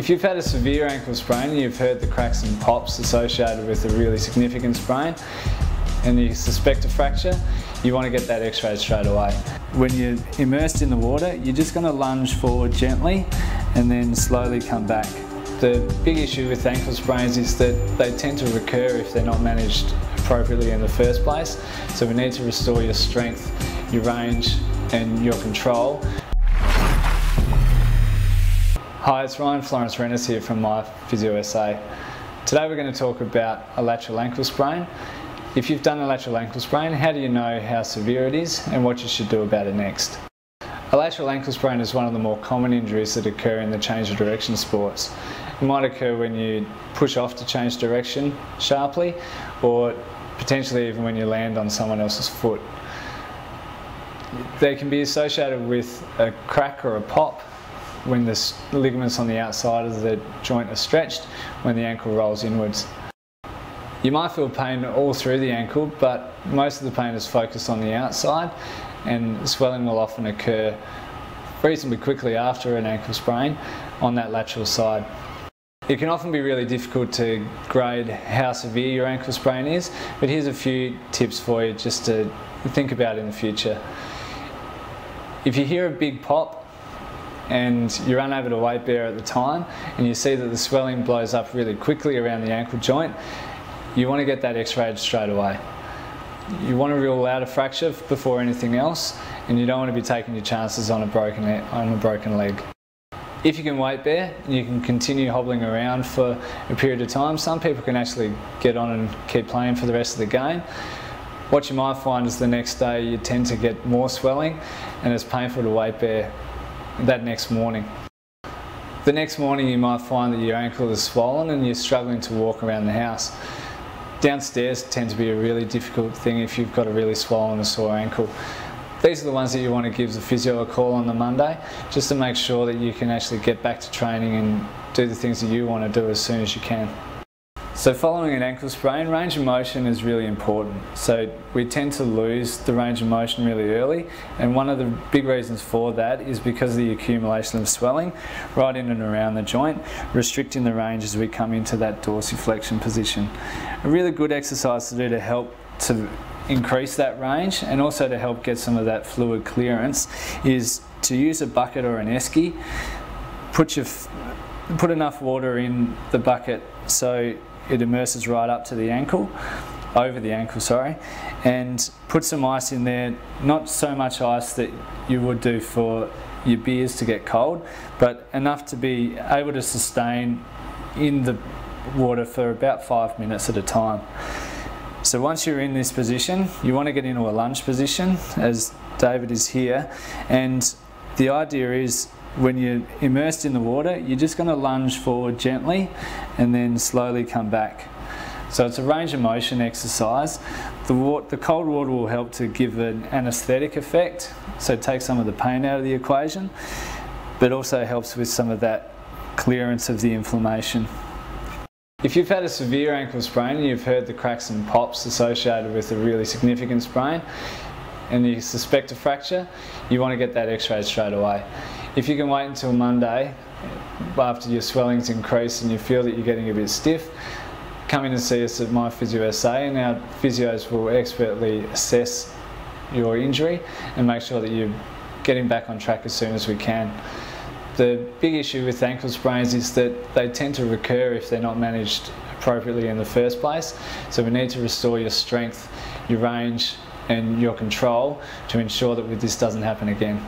If you've had a severe ankle sprain, you've heard the cracks and pops associated with a really significant sprain, and you suspect a fracture, you want to get that x-ray straight away. When you're immersed in the water, you're just going to lunge forward gently and then slowly come back. The big issue with ankle sprains is that they tend to recur if they're not managed appropriately in the first place. So we need to restore your strength, your range and your control Hi, it's Ryan Florence Rennis here from My Physio SA. Today we're going to talk about a lateral ankle sprain. If you've done a lateral ankle sprain, how do you know how severe it is and what you should do about it next? A lateral ankle sprain is one of the more common injuries that occur in the change of direction sports. It might occur when you push off to change direction sharply or potentially even when you land on someone else's foot. They can be associated with a crack or a pop when the ligaments on the outside of the joint are stretched, when the ankle rolls inwards. You might feel pain all through the ankle, but most of the pain is focused on the outside and swelling will often occur reasonably quickly after an ankle sprain on that lateral side. It can often be really difficult to grade how severe your ankle sprain is, but here's a few tips for you just to think about in the future. If you hear a big pop, and you're unable to weight bear at the time and you see that the swelling blows up really quickly around the ankle joint, you want to get that x-rayed straight away. You want to rule out a fracture before anything else and you don't want to be taking your chances on a broken, on a broken leg. If you can weight bear, you can continue hobbling around for a period of time. Some people can actually get on and keep playing for the rest of the game. What you might find is the next day you tend to get more swelling and it's painful to weight bear that next morning. The next morning you might find that your ankle is swollen and you're struggling to walk around the house. Downstairs tends to be a really difficult thing if you've got a really swollen or sore ankle. These are the ones that you want to give the physio a call on the Monday just to make sure that you can actually get back to training and do the things that you want to do as soon as you can. So following an ankle sprain, range of motion is really important. So we tend to lose the range of motion really early and one of the big reasons for that is because of the accumulation of swelling right in and around the joint, restricting the range as we come into that dorsiflexion position. A really good exercise to do to help to increase that range and also to help get some of that fluid clearance is to use a bucket or an esky, put your put enough water in the bucket so it immerses right up to the ankle, over the ankle, sorry, and put some ice in there, not so much ice that you would do for your beers to get cold, but enough to be able to sustain in the water for about five minutes at a time. So once you're in this position, you want to get into a lunge position as David is here and the idea is when you're immersed in the water, you're just going to lunge forward gently and then slowly come back. So it's a range of motion exercise. The, water, the cold water will help to give an anaesthetic effect, so take some of the pain out of the equation, but also helps with some of that clearance of the inflammation. If you've had a severe ankle sprain and you've heard the cracks and pops associated with a really significant sprain, and you suspect a fracture, you want to get that x-ray straight away. If you can wait until Monday, after your swelling's increased and you feel that you're getting a bit stiff, come in and see us at My Physio SA and our physios will expertly assess your injury and make sure that you're getting back on track as soon as we can. The big issue with ankle sprains is that they tend to recur if they're not managed appropriately in the first place. So we need to restore your strength, your range and your control to ensure that this doesn't happen again.